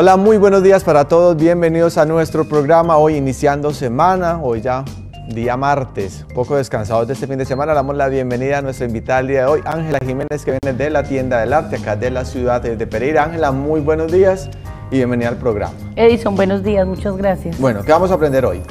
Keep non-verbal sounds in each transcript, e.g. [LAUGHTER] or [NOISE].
Hola, muy buenos días para todos. Bienvenidos a nuestro programa. Hoy iniciando semana, hoy ya día martes, poco descansados de este fin de semana. Damos la bienvenida a nuestra invitada el día de hoy, Ángela Jiménez, que viene de la tienda del arte acá de la ciudad de Pereira. Ángela, muy buenos días y bienvenida al programa. Edison, buenos días, muchas gracias. Bueno, ¿qué vamos a aprender hoy?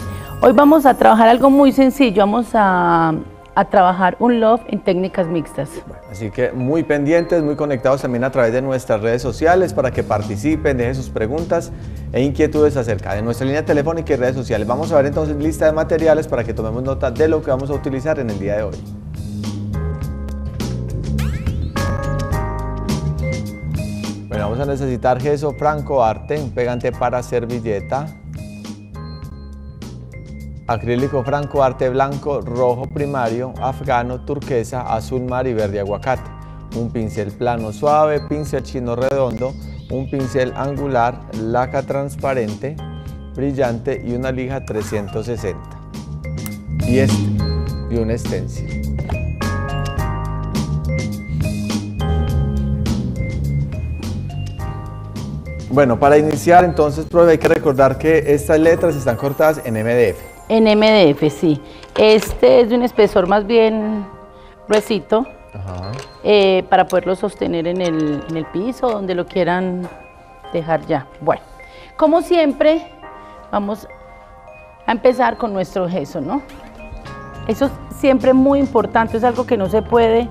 Hoy vamos a trabajar algo muy sencillo. Vamos a a trabajar un love en técnicas mixtas. así que muy pendientes, muy conectados también a través de nuestras redes sociales para que participen, dejen sus preguntas e inquietudes acerca de nuestra línea telefónica y redes sociales. Vamos a ver entonces lista de materiales para que tomemos nota de lo que vamos a utilizar en el día de hoy. Bueno, vamos a necesitar gesso franco arte, un pegante para servilleta, acrílico franco, arte blanco, rojo primario, afgano, turquesa, azul mar y verde aguacate. Un pincel plano suave, pincel chino redondo, un pincel angular, laca transparente, brillante y una lija 360. Y este, y un stencil. Bueno, para iniciar entonces, profe, hay que recordar que estas letras están cortadas en MDF. En MDF, sí. Este es de un espesor más bien gruesito eh, para poderlo sostener en el, en el piso, donde lo quieran dejar ya. Bueno, como siempre, vamos a empezar con nuestro gesso, ¿no? Eso es siempre muy importante, es algo que no se puede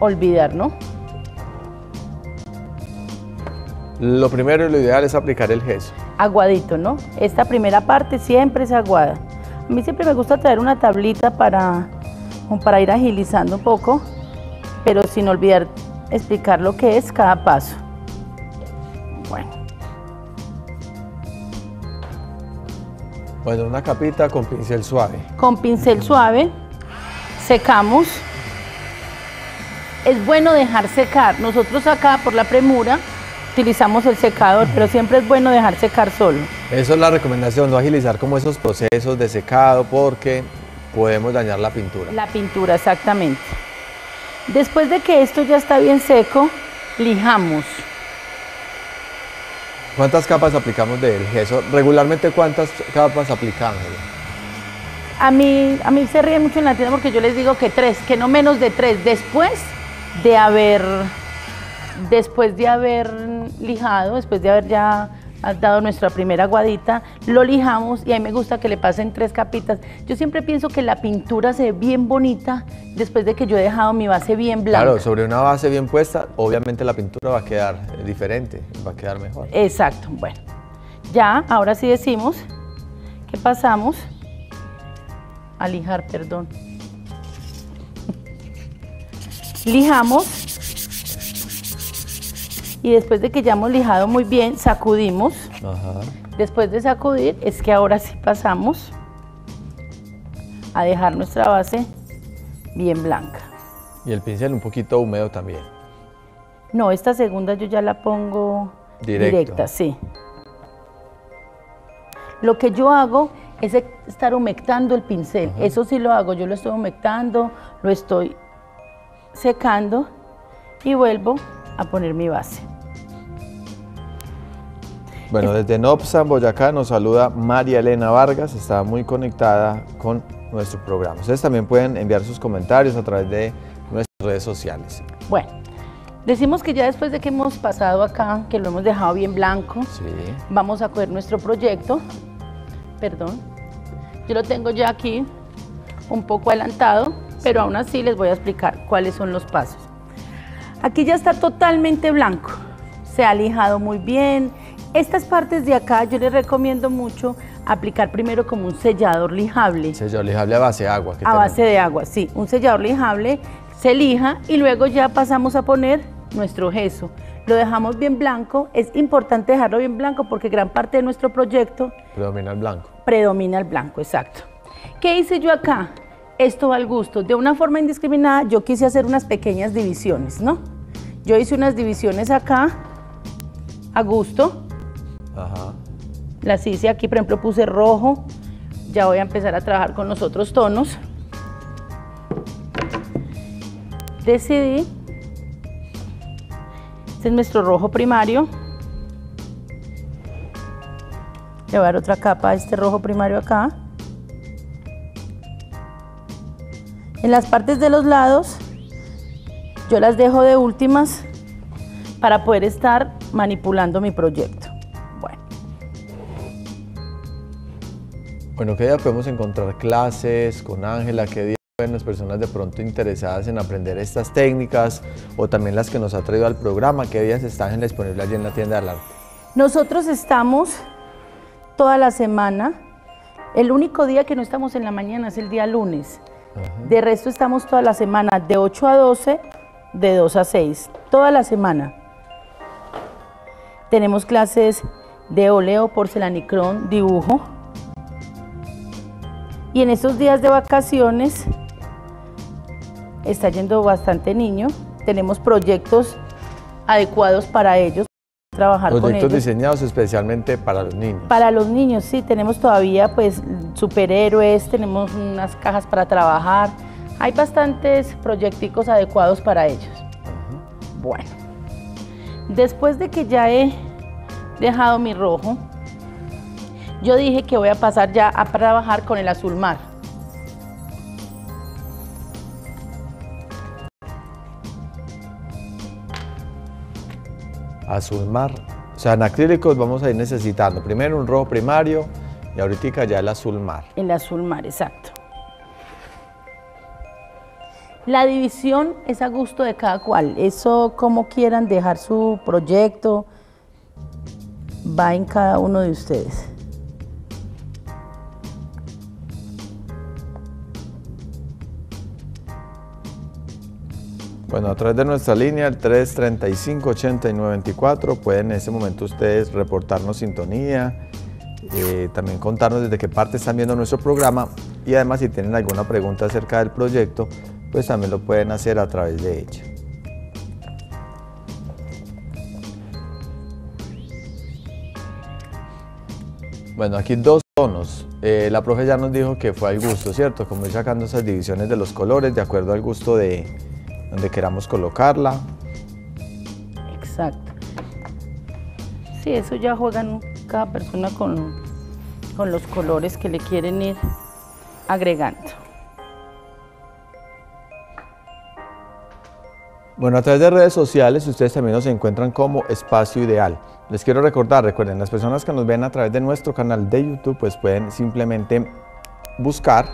olvidar, ¿no? Lo primero y lo ideal es aplicar el gesso. Aguadito, ¿no? Esta primera parte siempre es aguada. A mí siempre me gusta traer una tablita para, para ir agilizando un poco, pero sin olvidar explicar lo que es cada paso. Bueno. Bueno, una capita con pincel suave. Con pincel suave, secamos. Es bueno dejar secar. Nosotros acá por la premura utilizamos el secador, pero siempre es bueno dejar secar solo. Eso es la recomendación, no agilizar como esos procesos de secado porque podemos dañar la pintura. La pintura, exactamente. Después de que esto ya está bien seco, lijamos. ¿Cuántas capas aplicamos del gesso? Regularmente, ¿cuántas capas aplicamos? A mí, a mí se ríe mucho en la tienda porque yo les digo que tres, que no menos de tres, después de haber después de haber lijado, después de haber ya dado nuestra primera aguadita, lo lijamos y a mí me gusta que le pasen tres capitas. Yo siempre pienso que la pintura se ve bien bonita después de que yo he dejado mi base bien blanca. Claro, sobre una base bien puesta, obviamente la pintura va a quedar diferente, va a quedar mejor. Exacto, bueno. Ya, ahora sí decimos que pasamos a lijar, perdón. [LAUGHS] Lijamos y después de que ya hemos lijado muy bien, sacudimos. Después de sacudir es que ahora sí pasamos a dejar nuestra base bien blanca. Y el pincel un poquito húmedo también. No, esta segunda yo ya la pongo directa, sí. Lo que yo hago es estar humectando el pincel. Eso sí lo hago, yo lo estoy humectando, lo estoy secando y vuelvo a poner mi base. Bueno, desde Nopsa, Boyacá, nos saluda María Elena Vargas, está muy conectada con nuestro programa. Ustedes también pueden enviar sus comentarios a través de nuestras redes sociales. Bueno, decimos que ya después de que hemos pasado acá, que lo hemos dejado bien blanco, vamos a coger nuestro proyecto, perdón, yo lo tengo ya aquí un poco adelantado, pero aún así les voy a explicar cuáles son los pasos. Aquí ya está totalmente blanco, se ha lijado muy bien, estas partes de acá yo les recomiendo mucho aplicar primero como un sellador lijable. Sellador lijable a base de agua. a base de agua, sí. Un sellador lijable se lija y luego ya pasamos a poner nuestro gesso. Lo dejamos bien blanco. Es importante dejarlo bien blanco porque gran parte de nuestro proyecto... Predomina el blanco. Predomina el blanco, exacto. ¿Qué hice yo acá? Esto va al gusto. De una forma indiscriminada yo quise hacer unas pequeñas divisiones, ¿no? Yo hice unas divisiones acá a gusto Ajá. Las hice aquí, por ejemplo, puse rojo. Ya voy a empezar a trabajar con los otros tonos. Decidí. Este es nuestro rojo primario. Le voy a dar otra capa a este rojo primario acá. En las partes de los lados, yo las dejo de últimas para poder estar manipulando mi proyecto. Bueno, ¿qué día podemos encontrar clases con Ángela? ¿Qué día pueden las personas de pronto interesadas en aprender estas técnicas o también las que nos ha traído al programa? ¿Qué días están disponibles allí en la tienda del arte? Nosotros estamos toda la semana. El único día que no estamos en la mañana es el día lunes. De resto estamos toda la semana, de 8 a 12, de 2 a 6, toda la semana. Tenemos clases de óleo, porcelanicrón, dibujo. Y en estos días de vacaciones está yendo bastante niño. Tenemos proyectos adecuados para ellos trabajar Proyectos diseñados especialmente para los niños. Para los niños, sí, tenemos todavía pues superhéroes, tenemos unas cajas para trabajar, hay bastantes proyecticos adecuados para ellos. Bueno, después de que ya he dejado mi rojo, yo dije que voy a pasar ya a trabajar con el azul mar. azul mar. O sea, en acrílicos vamos a ir necesitando primero un rojo primario y ahorita ya el azul mar. El azul mar, exacto. La división es a gusto de cada cual. Eso como quieran dejar su proyecto, va en cada uno de ustedes. Bueno, a través de nuestra línea, el 335-8924, pueden en ese momento ustedes reportarnos sintonía, eh, también contarnos desde qué parte están viendo nuestro programa y además si tienen alguna pregunta acerca del proyecto, pues también lo pueden hacer a través de ella. Bueno, aquí dos tonos. Eh, la profe ya nos dijo que fue al gusto, ¿cierto? Como ir sacando esas divisiones de los colores de acuerdo al gusto de, donde queramos colocarla. Exacto. Sí, eso ya juegan cada persona con, con los colores que le quieren ir agregando. Bueno, a través de redes sociales ustedes también nos encuentran como Espacio Ideal. Les quiero recordar, recuerden, las personas que nos ven a través de nuestro canal de YouTube pues pueden simplemente buscar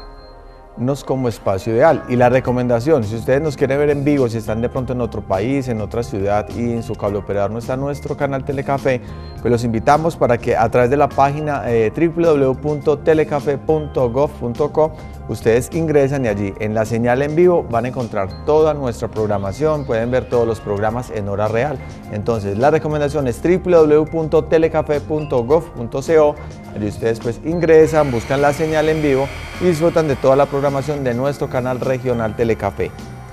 nos como espacio ideal. Y la recomendación, si ustedes nos quieren ver en vivo, si están de pronto en otro país, en otra ciudad y en su cable operador no está nuestro canal Telecafé, pues los invitamos para que a través de la página eh, www.telecafe.gov.co ustedes ingresan y allí en la señal en vivo van a encontrar toda nuestra programación, pueden ver todos los programas en hora real. Entonces la recomendación es www.telecafe.gov.co y ustedes pues ingresan, buscan la señal en vivo y disfrutan de toda la programación de nuestro canal regional Telecafé.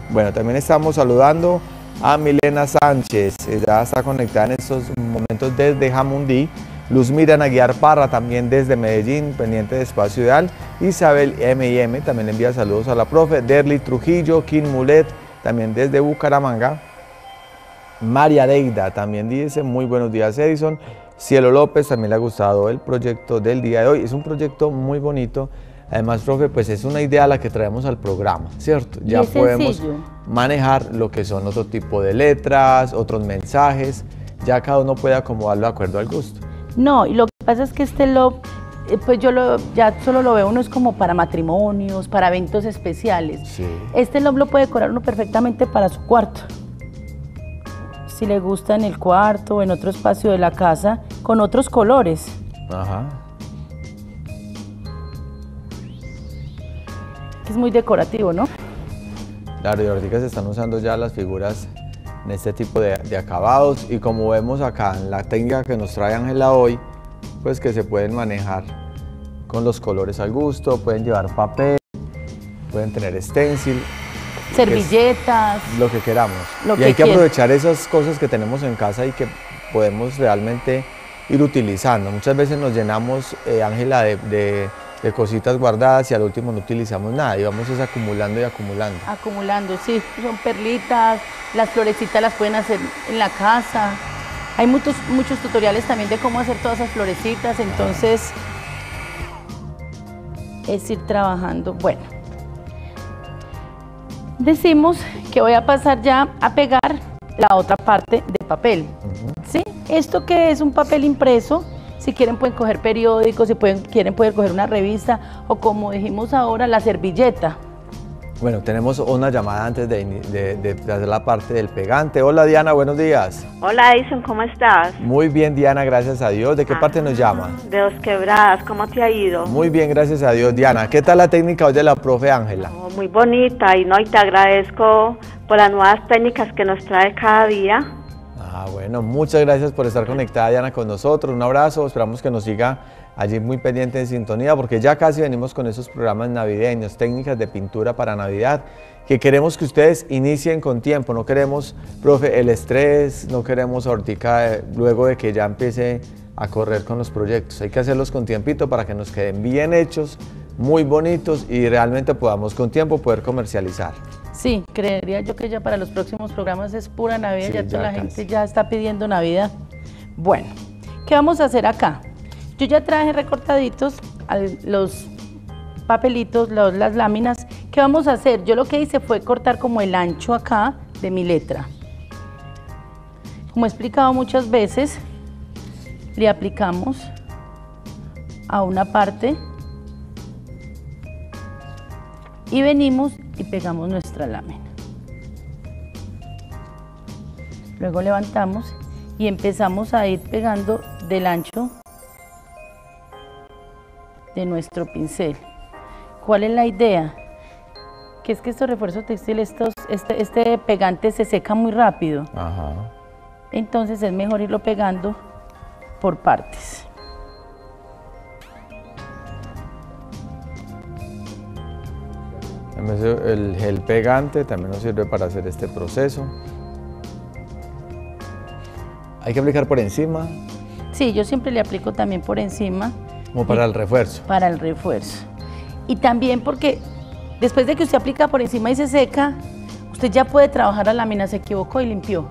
Bueno, también estamos saludando a Milena Sánchez, ella está conectada en estos momentos desde Jamundí. Luz Miriam Aguiar Parra también desde Medellín, pendiente de Espacio Ideal. Isabel M&M también envía saludos a la profe. Derly Trujillo, Kim Mulet, también desde Bucaramanga. María Deida también dice, muy buenos días Edison. Cielo López también le ha gustado el proyecto del día de hoy. Es un proyecto muy bonito. Además, profe, pues es una idea la que traemos al programa, ¿cierto? Ya podemos manejar lo que son otro tipo de letras, otros mensajes. Ya cada uno puede acomodarlo de acuerdo al gusto. No, y lo que pasa es que este lob, eh, pues yo lo, ya solo lo veo uno es como para matrimonios, para eventos especiales. Sí. Este lob lo puede decorar uno perfectamente para su cuarto si le gusta en el cuarto o en otro espacio de la casa, con otros colores. Ajá. Es muy decorativo, ¿no? Claro, y ahorita se están usando ya las figuras en este tipo de, de, acabados y como vemos acá en la técnica que nos trae Ángela hoy, pues que se pueden manejar con los colores al gusto, pueden llevar papel, pueden tener stencil, servilletas. Lo que queramos. y hay que aprovechar esas cosas que tenemos en casa y que podemos realmente ir utilizando. Muchas veces nos llenamos, eh, Ángela, de, cositas guardadas y al último no utilizamos nada y vamos es acumulando y acumulando. Acumulando, sí, son perlitas, las florecitas las pueden hacer en la casa. Hay muchos, muchos tutoriales también de cómo hacer todas esas florecitas, entonces es ir trabajando. Bueno, decimos que voy a pasar ya a pegar la otra parte del papel. ¿Sí? Esto que es un papel impreso, si quieren pueden coger periódicos, si pueden, quieren pueden coger una revista o como dijimos ahora, la servilleta. Bueno, tenemos una llamada antes de, hacer la parte del pegante. Hola Diana, buenos días. Hola Edison, ¿cómo estás? Muy bien Diana, gracias a Dios. ¿De qué parte nos llama? De Dos Quebradas, ¿cómo te ha ido? Muy bien, gracias a Dios. Diana, ¿qué tal la técnica hoy de la profe Ángela? Oh, muy bonita y, no, y te agradezco por las nuevas técnicas que nos trae cada día. Ah, bueno, muchas gracias por estar conectada Diana con nosotros. Un abrazo, esperamos que nos siga allí muy pendiente de sintonía porque ya casi venimos con esos programas navideños, técnicas de pintura para Navidad, que queremos que ustedes inicien con tiempo, no queremos, profe, el estrés, no queremos ahorita luego de que ya empiece a correr con los proyectos, hay que hacerlos con tiempito para que nos queden bien hechos, muy bonitos y realmente podamos con tiempo poder comercializar. Sí, creería yo que ya para los próximos programas es pura Navidad, ya, toda la gente ya está pidiendo Navidad. Bueno, ¿qué vamos a hacer acá? Yo ya traje recortaditos los papelitos, las láminas. ¿Qué vamos a hacer? Yo lo que hice fue cortar como el ancho acá de mi letra. Como he explicado muchas veces, le aplicamos a una parte y venimos y pegamos nuestra lámina. Luego levantamos y empezamos a ir pegando del ancho de nuestro pincel. ¿Cuál es la idea? Que es que estos refuerzos textiles, estos, este, este pegante se seca muy rápido. Entonces es mejor irlo pegando por partes. El gel pegante también nos sirve para hacer este proceso. ¿Hay que aplicar por encima? Sí, yo siempre le aplico también por encima como para el refuerzo. Para el refuerzo. Y también porque después de que usted aplica por encima y se seca, usted ya puede trabajar la lámina, se equivocó y limpió.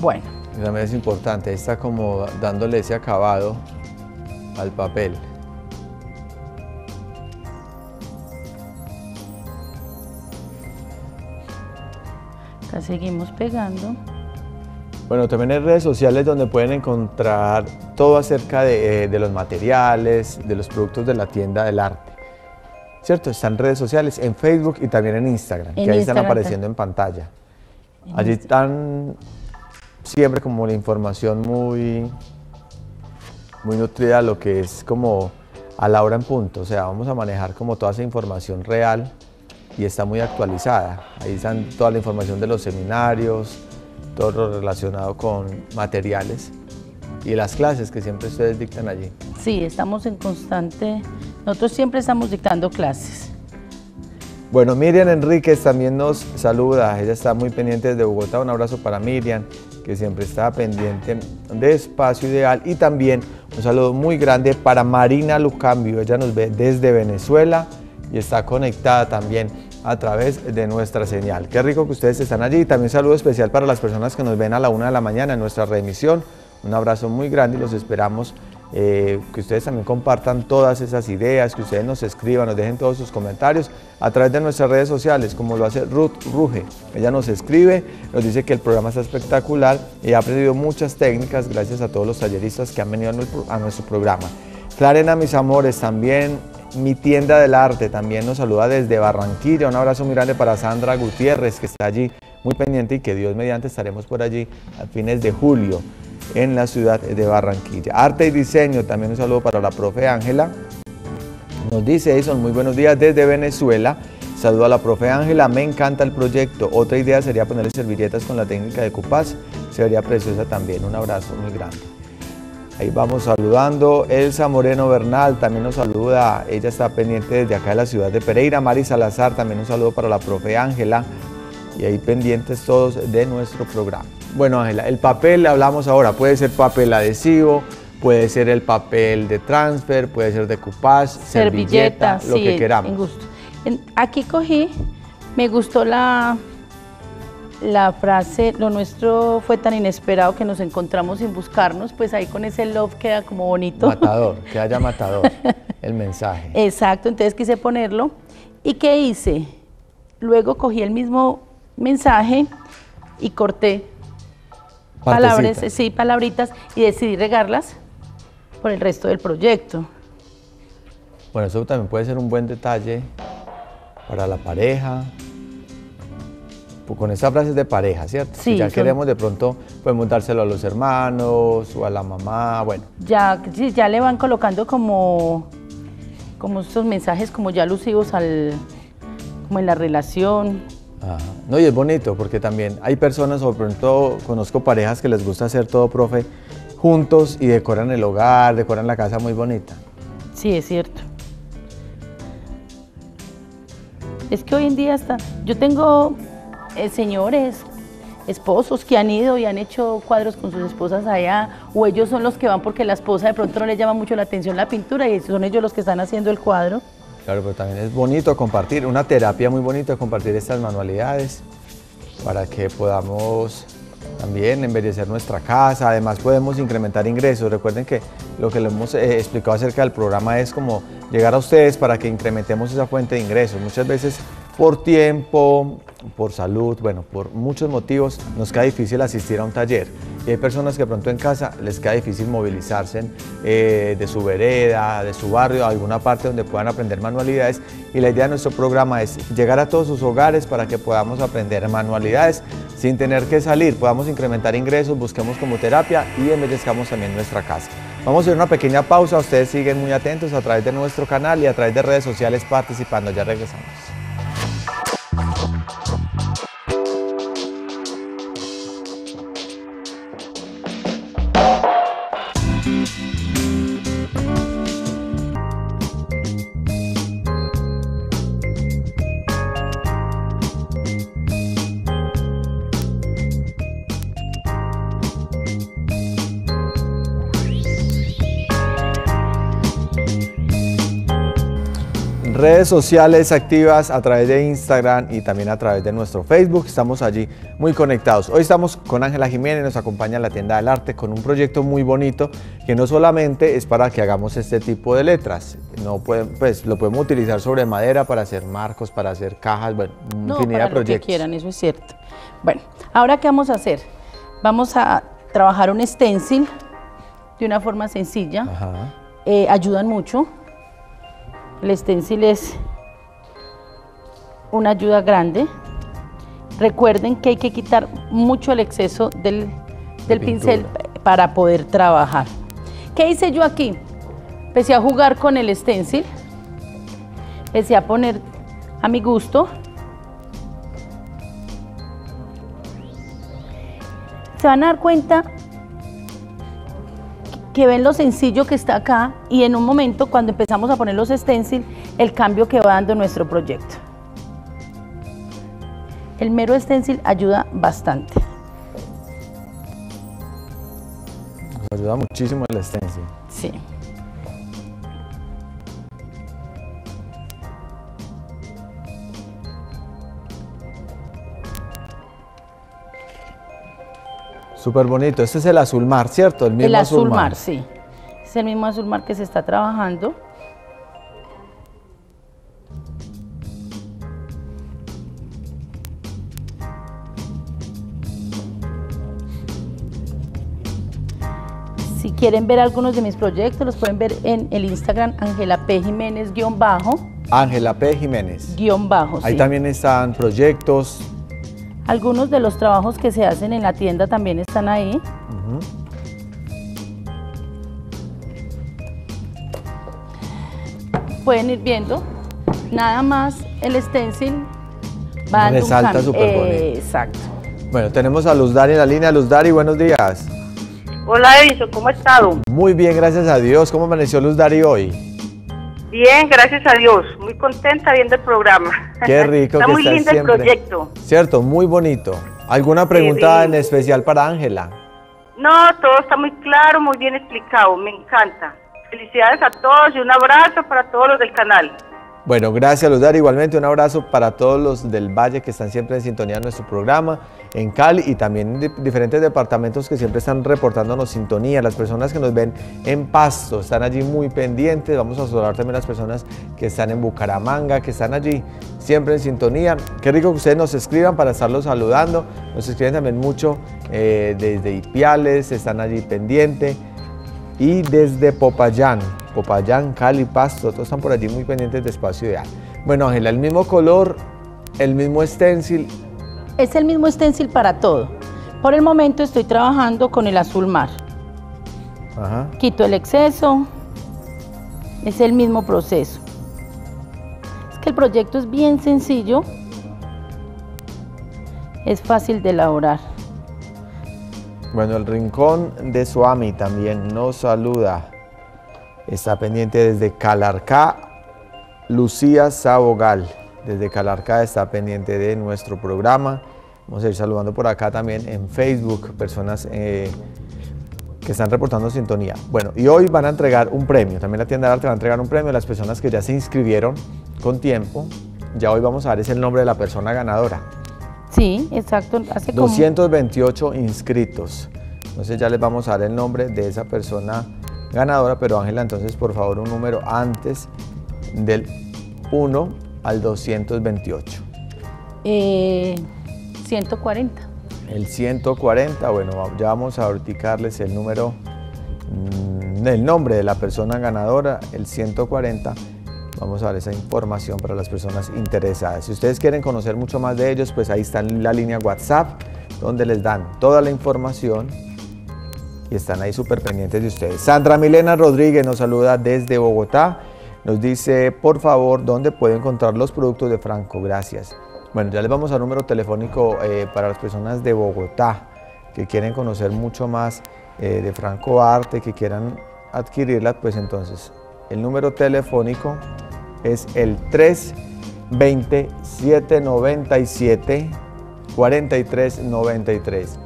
Bueno. También es importante, está como dándole ese acabado al papel. Seguimos pegando. Bueno, también hay redes sociales donde pueden encontrar todo acerca de, eh, los materiales, de los productos de la tienda del arte. ¿Cierto? Están redes sociales en Facebook y también en Instagram, que ahí están apareciendo en pantalla. Allí están siempre como la información muy, muy nutrida, lo que es como a la hora en punto. O sea, vamos a manejar como toda esa información real y está muy actualizada. Ahí están toda la información de los seminarios, todo lo relacionado con materiales y las clases que siempre ustedes dictan allí. Sí, estamos en constante, nosotros siempre estamos dictando clases. Bueno, Miriam Enríquez también nos saluda, ella está muy pendiente desde Bogotá, un abrazo para Miriam, que siempre está pendiente de Espacio Ideal y también un saludo muy grande para Marina Lucambio, ella nos ve desde Venezuela y está conectada también a través de nuestra señal. Qué rico que ustedes están allí. También saludo especial para las personas que nos ven a la una de la mañana en nuestra reemisión. Un abrazo muy grande y los esperamos eh, que ustedes también compartan todas esas ideas, que ustedes nos escriban, nos dejen todos sus comentarios a través de nuestras redes sociales, como lo hace Ruth Ruge. Ella nos escribe, nos dice que el programa está espectacular y ha aprendido muchas técnicas gracias a todos los talleristas que han venido a nuestro programa. Clarena, mis amores, también mi tienda del arte también nos saluda desde Barranquilla. Un abrazo muy grande para Sandra Gutiérrez, que está allí muy pendiente y que Dios mediante estaremos por allí a fines de julio en la ciudad de Barranquilla. Arte y diseño, también un saludo para la profe Ángela. Nos dice Edison, muy buenos días desde Venezuela. Saludo a la profe Ángela, me encanta el proyecto. Otra idea sería ponerle servilletas con la técnica de Cupaz, sería preciosa también. Un abrazo muy grande. Ahí vamos saludando. Elsa Moreno Bernal también nos saluda. Ella está pendiente desde acá de la ciudad de Pereira. Mari Salazar también un saludo para la profe Ángela. Y ahí pendientes todos de nuestro programa. Bueno, Ángela, el papel hablamos ahora. Puede ser papel adhesivo, puede ser el papel de transfer, puede ser de coupage, servilleta, lo que queramos. En gusto. aquí cogí, me gustó la, la frase, lo nuestro fue tan inesperado que nos encontramos sin buscarnos, pues ahí con ese love queda como bonito. Matador, que haya [LAUGHS] matador, el mensaje. Exacto, entonces quise ponerlo. ¿Y qué hice? Luego cogí el mismo mensaje y corté palabras, sí, palabritas y decidí regarlas por el resto del proyecto. Bueno, eso también puede ser un buen detalle para la pareja, con estas frases de pareja, ¿cierto? Sí. Si ya queremos de pronto, podemos dárselo a los hermanos o a la mamá, bueno. Ya, ya le van colocando como, como estos mensajes como ya alusivos al, como en la relación. Ajá. No, y es bonito porque también hay personas, o de pronto conozco parejas que les gusta hacer todo, profe, juntos y decoran el hogar, decoran la casa muy bonita. Sí, es cierto. Es que hoy en día está, yo tengo eh, señores, esposos que han ido y han hecho cuadros con sus esposas allá, o ellos son los que van porque la esposa de pronto no le llama mucho la atención la pintura y son ellos los que están haciendo el cuadro. Claro, pero también es bonito compartir, una terapia muy bonita compartir estas manualidades para que podamos también embellecer nuestra casa, además podemos incrementar ingresos. Recuerden que lo que le hemos eh, explicado acerca del programa es como llegar a ustedes para que incrementemos esa fuente de ingresos. Muchas veces por tiempo, por salud, bueno, por muchos motivos nos queda difícil asistir a un taller. Y hay personas que pronto en casa les queda difícil movilizarse eh, de su vereda, de su barrio, a alguna parte donde puedan aprender manualidades. Y la idea de nuestro programa es llegar a todos sus hogares para que podamos aprender manualidades sin tener que salir, podamos incrementar ingresos, busquemos como terapia y embellezcamos también nuestra casa. Vamos a hacer una pequeña pausa, ustedes siguen muy atentos a través de nuestro canal y a través de redes sociales participando. Ya regresamos. Redes sociales activas a través de Instagram y también a través de nuestro Facebook. Estamos allí muy conectados. Hoy estamos con Ángela Jiménez, nos acompaña en la tienda del arte con un proyecto muy bonito que no solamente es para que hagamos este tipo de letras, no pues lo podemos utilizar sobre madera para hacer marcos, para hacer cajas, bueno, no, infinidad para de proyectos. Lo que quieran, eso es cierto. Bueno, ahora qué vamos a hacer? Vamos a trabajar un stencil de una forma sencilla. Eh, ayudan mucho el stencil es una ayuda grande. Recuerden que hay que quitar mucho el exceso del, pincel para poder trabajar. ¿Qué hice yo aquí? Empecé a jugar con el stencil, empecé a poner a mi gusto. Se van a dar cuenta que ven lo sencillo que está acá y en un momento cuando empezamos a poner los stencil, el cambio que va dando nuestro proyecto. El mero stencil ayuda bastante. Nos ayuda muchísimo el stencil. Sí. Súper bonito. Este es el azul mar, ¿cierto? El, mismo el azul, mar. sí. Es el mismo azul mar que se está trabajando. Si quieren ver algunos de mis proyectos, los pueden ver en el Instagram Ángela P. Jiménez guion bajo. Ángela P. Jiménez. Guión bajo, Ahí también están proyectos, algunos de los trabajos que se hacen en la tienda también están ahí. Pueden ir viendo. Nada más el stencil va Resalta súper bonito. exacto. Bueno, tenemos a Luz Dari en la línea. Luz Dari, buenos días. Hola Edison, ¿cómo ha estado? Muy bien, gracias a Dios. ¿Cómo amaneció Luz Dari hoy? Bien, gracias a Dios. Muy contenta viendo el programa. Qué [LAUGHS] rico. está muy lindo el proyecto. Cierto, muy bonito. ¿Alguna pregunta en especial para Ángela? No, todo está muy claro, muy bien explicado. Me encanta. Felicidades a todos y un abrazo para todos los del canal. Bueno, gracias Luzar. Igualmente un abrazo para todos los del Valle que están siempre en sintonía de nuestro programa, en Cali y también en diferentes departamentos que siempre están reportándonos sintonía. Las personas que nos ven en Pasto están allí muy pendientes. Vamos a saludar también a las personas que están en Bucaramanga, que están allí siempre en sintonía. Qué rico que ustedes nos escriban para estarlos saludando. Nos escriben también mucho eh, desde Ipiales, están allí pendientes. Y desde Popayán, Popayán, Cali, Pasto, todos están por allí muy pendientes de Espacio Ideal. Bueno, Ángela, el mismo color, el mismo stencil. Es el mismo stencil para todo. Por el momento estoy trabajando con el azul mar. Quito el exceso. Es el mismo proceso. Es que el proyecto es bien sencillo. Es fácil de elaborar. Bueno, el rincón de Suami también nos saluda. Está pendiente desde Calarcá, Lucía Sabogal. Desde Calarcá está pendiente de nuestro programa. Vamos a ir saludando por acá también en Facebook, personas eh, que están reportando sintonía. Bueno, y hoy van a entregar un premio. También la tienda de arte va a entregar un premio a las personas que ya se inscribieron con tiempo. Ya hoy vamos a ver el nombre de la persona ganadora. Sí, exacto. Hace 228 inscritos. Entonces ya les vamos a dar el nombre de esa persona ganadora, pero Ángela, entonces por favor un número antes del 1 al 228. Eh, 140. El 140, bueno, ya vamos a urticarles el número, mm, el nombre de la persona ganadora, el 140. Vamos a dar esa información para las personas interesadas. Si ustedes quieren conocer mucho más de ellos, pues ahí está la línea WhatsApp, donde les dan toda la información y están ahí súper pendientes de ustedes. Sandra Milena Rodríguez nos saluda desde Bogotá. Nos dice, por favor, ¿dónde puede encontrar los productos de Franco? Gracias. Bueno, ya les vamos al número telefónico eh, para las personas de Bogotá que quieren conocer mucho más eh, de Franco Arte, que quieran adquirirla, pues entonces el número telefónico es el 320 797 4393.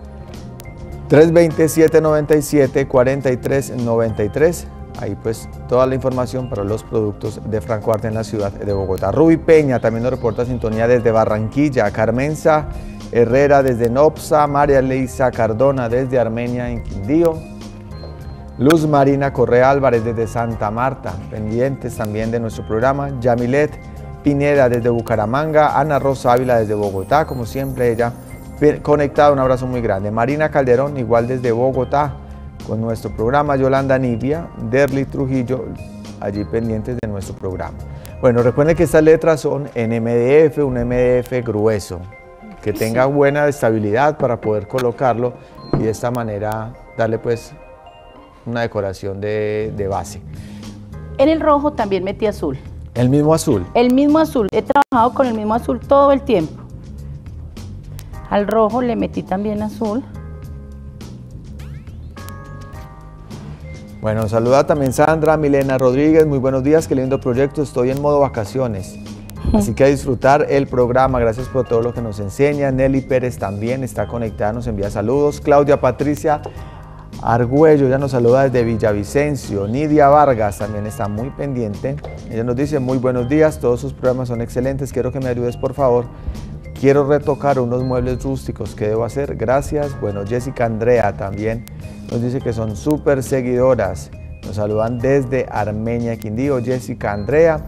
327-97-4393. Ahí pues toda la información para los productos de Franco Arte en la ciudad de Bogotá. Ruby Peña también nos reporta sintonía desde Barranquilla. Carmenza Herrera desde Nopsa. María Leisa Cardona desde Armenia en Quindío. Luz Marina Correa Álvarez desde Santa Marta. Pendientes también de nuestro programa. Yamilet Pineda desde Bucaramanga. Ana Rosa Ávila desde Bogotá. Como siempre ella conectada, un abrazo muy grande. Marina Calderón, igual desde Bogotá, con nuestro programa. Yolanda Nibia, Derly Trujillo, allí pendientes de nuestro programa. Bueno, recuerden que estas letras son en MDF, un MDF grueso, que tenga buena estabilidad para poder colocarlo y de esta manera darle pues una decoración de, de base. En el rojo también metí azul. ¿El mismo azul? El mismo azul. He trabajado con el mismo azul todo el tiempo. Al rojo le metí también azul. Bueno, saluda también Sandra, Milena Rodríguez, muy buenos días, qué lindo proyecto, estoy en modo vacaciones. Así que a disfrutar el programa, gracias por todo lo que nos enseña. Nelly Pérez también está conectada, nos envía saludos. Claudia Patricia Argüello ya nos saluda desde Villavicencio. Nidia Vargas también está muy pendiente. Ella nos dice muy buenos días, todos sus programas son excelentes, quiero que me ayudes por favor Quiero retocar unos muebles rústicos, ¿qué debo hacer? Gracias. Bueno, Jessica Andrea también nos dice que son súper seguidoras. Nos saludan desde Armenia, Quindío. Jessica Andrea.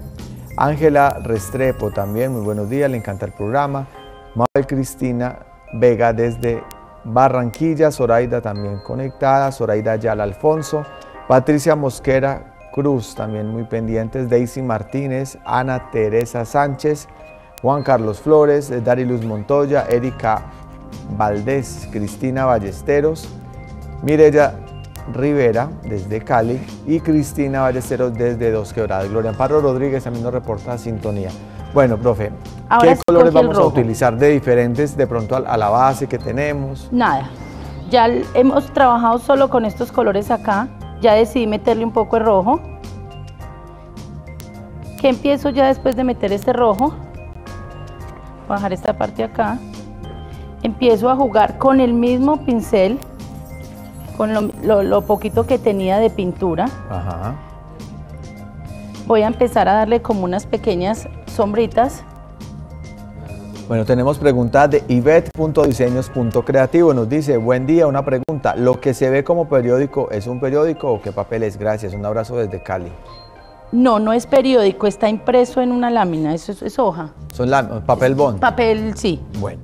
Ángela Restrepo también, muy buenos días, le encanta el programa. Mabel Cristina Vega desde Barranquilla, Zoraida también conectada, Zoraida Ayala Alfonso, Patricia Mosquera Cruz también muy pendientes, Daisy Martínez, Ana Teresa Sánchez, Juan Carlos Flores, Dariluz Montoya, Erika Valdés, Cristina Ballesteros, Mirella Rivera desde Cali y Cristina Ballesteros desde Dos Quebradas. Gloria Amparo Rodríguez también nos reporta sintonía. Bueno, profe, ¿qué colores vamos a utilizar de diferentes de pronto a la base que tenemos? Nada, ya hemos trabajado solo con estos colores acá, ya decidí meterle un poco de rojo. ¿Qué empiezo ya después de meter este rojo? bajar esta parte acá, empiezo a jugar con el mismo pincel, con lo, poquito que tenía de pintura. voy a empezar a darle como unas pequeñas sombritas. Bueno, tenemos preguntas de Ivette.diseños.creativo. Nos dice, buen día, una pregunta. ¿Lo que se ve como periódico es un periódico o qué papel es? Gracias, un abrazo desde Cali. No, no es periódico, está impreso en una lámina, eso es, hoja. Son papel bond. Papel, sí. Bueno.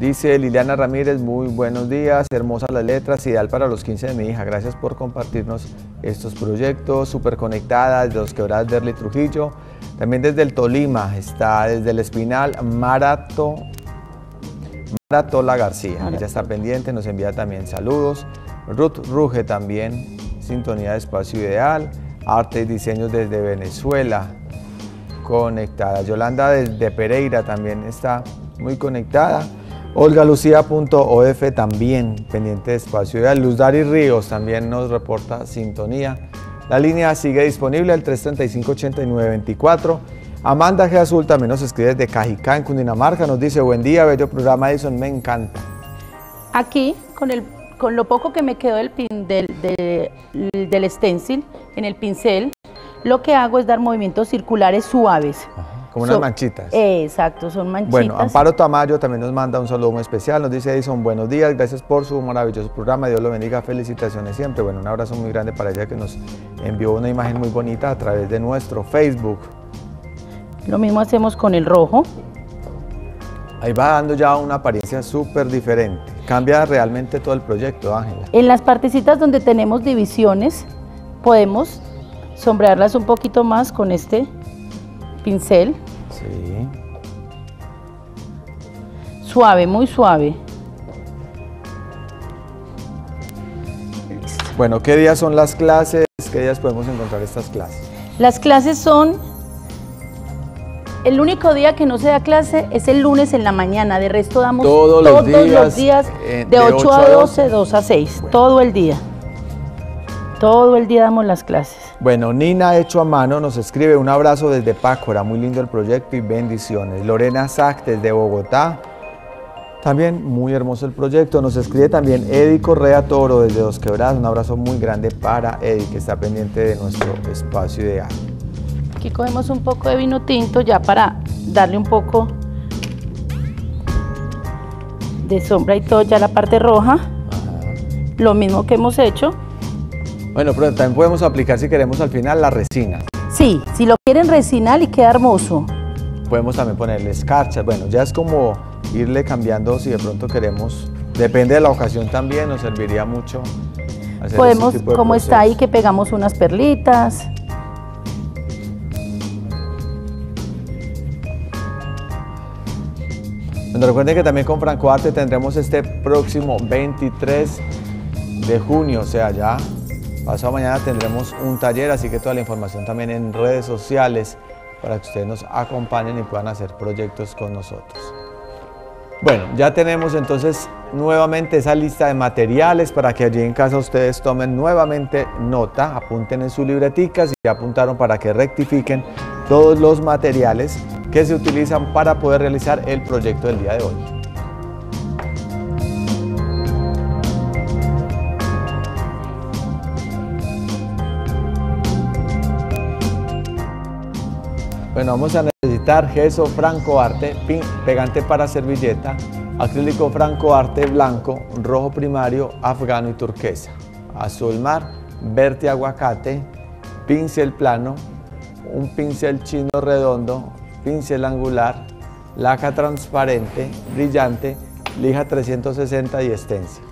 Dice Liliana Ramírez, muy buenos días, hermosas las letras, ideal para los 15 de mi hija. Gracias por compartirnos estos proyectos, súper conectadas, de los quebradas Derli Trujillo. También desde el Tolima, está desde el Espinal, Marato, Maratola García. Ella está pendiente, nos envía también saludos. Ruth Ruge también, sintonía de espacio ideal. Arte y diseños desde Venezuela, conectada. Yolanda desde Pereira también está muy conectada. OlgaLucía.of también pendiente de espacio ideal. Luz Dari Ríos también nos reporta sintonía. La línea sigue disponible al 335-8924. Amanda G. Azul también nos escribe desde Cajicá, en Cundinamarca. Nos dice, buen día, bello programa Edison, me encanta. Aquí, con, el, con lo poco que me quedó del, del, del stencil, en el pincel, lo que hago es dar movimientos circulares suaves. Como unas manchitas. exacto, son manchitas. Bueno, Amparo Tamayo también nos manda un saludo muy especial. Nos dice Edison, buenos días, gracias por su maravilloso programa. Dios lo bendiga, felicitaciones siempre. Bueno, un abrazo muy grande para ella que nos envió una imagen muy bonita a través de nuestro Facebook. Lo mismo hacemos con el rojo. Ahí va dando ya una apariencia súper diferente. Cambia realmente todo el proyecto, Ángela. En las partecitas donde tenemos divisiones, podemos sombrearlas un poquito más con este pincel. Sí. Suave, muy suave. Bueno, ¿qué días son las clases? ¿Qué días podemos encontrar estas clases? Las clases son, el único día que no se da clase es el lunes en la mañana, de resto damos todos, los, días, eh, de, 8, a 12, 2 a 6, todo el día. Todo el día damos las clases. Bueno, Nina Hecho a Mano nos escribe un abrazo desde Pácora, muy lindo el proyecto y bendiciones. Lorena Sac desde Bogotá, también muy hermoso el proyecto. Nos escribe también Eddie Correa Toro desde Dos Quebradas, un abrazo muy grande para Eddie que está pendiente de nuestro espacio ideal. Aquí cogemos un poco de vino tinto ya para darle un poco de sombra y todo ya la parte roja. Lo mismo que hemos hecho. Bueno, pero también podemos aplicar si queremos al final la resina. Sí, si lo quieren resinar y queda hermoso. Podemos también ponerle escarcha. Bueno, ya es como irle cambiando si de pronto queremos. Depende de la ocasión también, nos serviría mucho. Hacer podemos, como está ahí, que pegamos unas perlitas. Bueno, recuerden que también con Franco Arte tendremos este próximo 23 de junio, o sea, ya Pasado mañana tendremos un taller, así que toda la información también en redes sociales para que ustedes nos acompañen y puedan hacer proyectos con nosotros. Bueno, ya tenemos entonces nuevamente esa lista de materiales para que allí en casa ustedes tomen nuevamente nota, apunten en sus libreticas y ya apuntaron para que rectifiquen todos los materiales que se utilizan para poder realizar el proyecto del día de hoy. Bueno, vamos a necesitar gesso franco arte, pegante para servilleta, acrílico franco arte blanco, rojo primario, afgano y turquesa, azul mar, verde aguacate, pincel plano, un pincel chino redondo, pincel angular, laca transparente, brillante, lija 360 y estencia.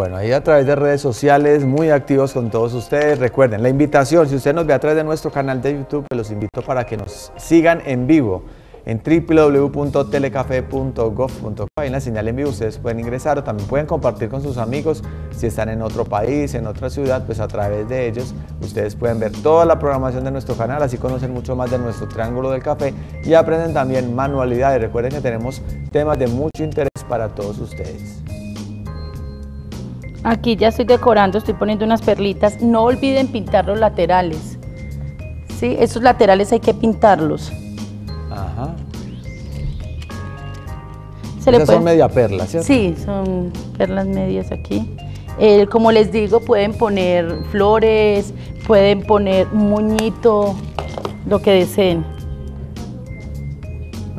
Bueno, ahí a través de redes sociales, muy activos con todos ustedes. Recuerden, la invitación, si usted nos ve a través de nuestro canal de YouTube, pues los invito para que nos sigan en vivo en www.telecafe.gov.co. Ahí en la señal en vivo ustedes pueden ingresar o también pueden compartir con sus amigos si están en otro país, en otra ciudad, pues a través de ellos ustedes pueden ver toda la programación de nuestro canal, así conocen mucho más de nuestro Triángulo del Café y aprenden también manualidades. Recuerden que tenemos temas de mucho interés para todos ustedes. Aquí ya estoy decorando, estoy poniendo unas perlitas. No olviden pintar los laterales. ¿Sí? Esos laterales hay que pintarlos. Ajá. Esas son media perlas, ¿cierto? Sí, son perlas medias aquí. como les digo, pueden poner flores, pueden poner un moñito, lo que deseen.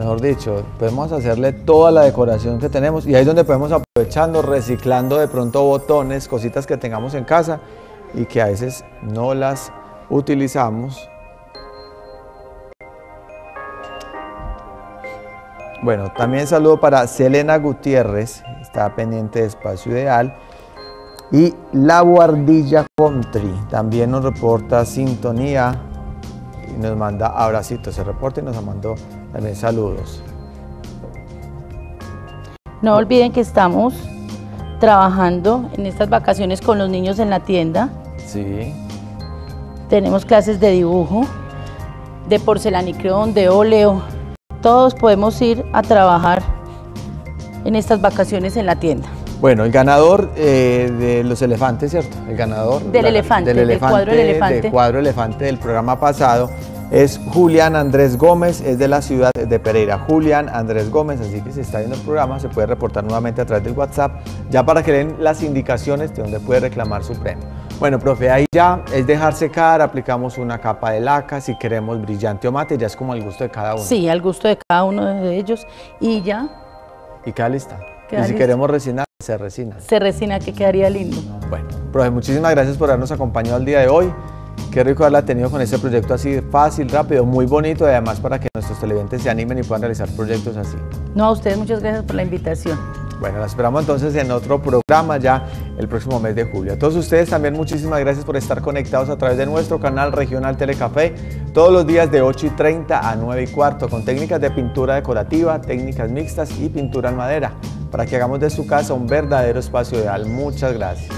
Mejor dicho, podemos hacerle toda la decoración que tenemos y ahí es donde podemos aprovechando, reciclando de pronto botones, cositas que tengamos en casa y que a veces no las utilizamos. Bueno, también saludo para Selena Gutiérrez, está pendiente de Espacio Ideal. Y La Guardilla Country también nos reporta sintonía y nos manda abracitos. Se reporta y nos mandó también saludos. No olviden que estamos trabajando en estas vacaciones con los niños en la tienda. Sí. Tenemos clases de dibujo, de porcelanicreón, de óleo. Todos podemos ir a trabajar en estas vacaciones en la tienda. Bueno, el ganador eh, de los elefantes, ¿cierto? El ganador del elefante, del, cuadro elefante. Del cuadro elefante del programa pasado es Julián Andrés Gómez, es de la ciudad de Pereira. Julián Andrés Gómez, así que si está viendo el programa, se puede reportar nuevamente a través del WhatsApp, ya para que den las indicaciones de dónde puede reclamar su premio. Bueno, profe, ahí ya es dejar secar, aplicamos una capa de laca, si queremos brillante o mate, ya es como al gusto de cada uno. Sí, al gusto de cada uno de ellos y ya. Y queda lista. y si queremos resinar, se resina. Se resina, que quedaría lindo. Bueno, profe, muchísimas gracias por habernos acompañado el día de hoy. Qué rico haberla tenido con este proyecto así fácil, rápido, muy bonito y además para que nuestros televidentes se animen y puedan realizar proyectos así. No, a ustedes muchas gracias por la invitación. Bueno, la esperamos entonces en otro programa ya el próximo mes de julio. A todos ustedes también muchísimas gracias por estar conectados a través de nuestro canal Regional Telecafé todos los días de 8 y 30 a 9 y cuarto con técnicas de pintura decorativa, técnicas mixtas y pintura en madera para que hagamos de su casa un verdadero espacio ideal. Muchas gracias.